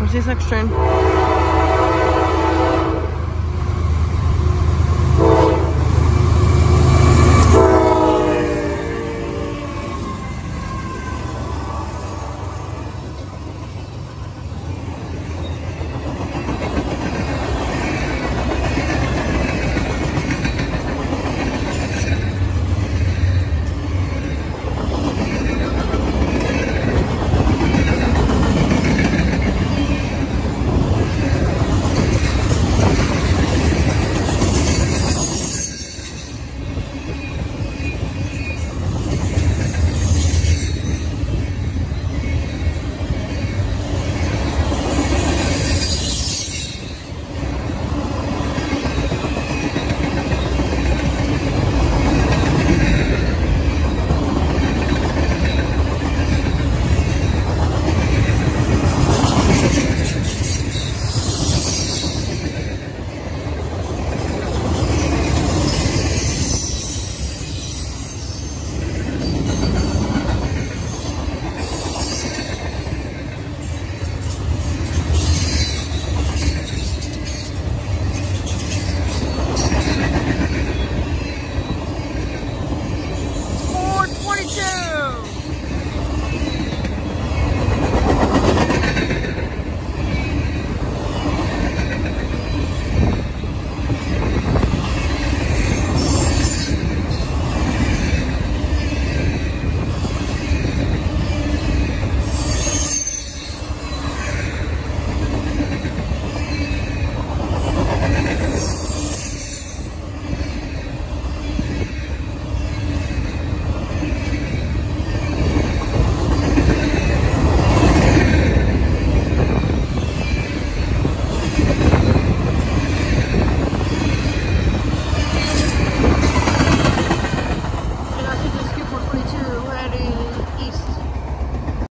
from C-section.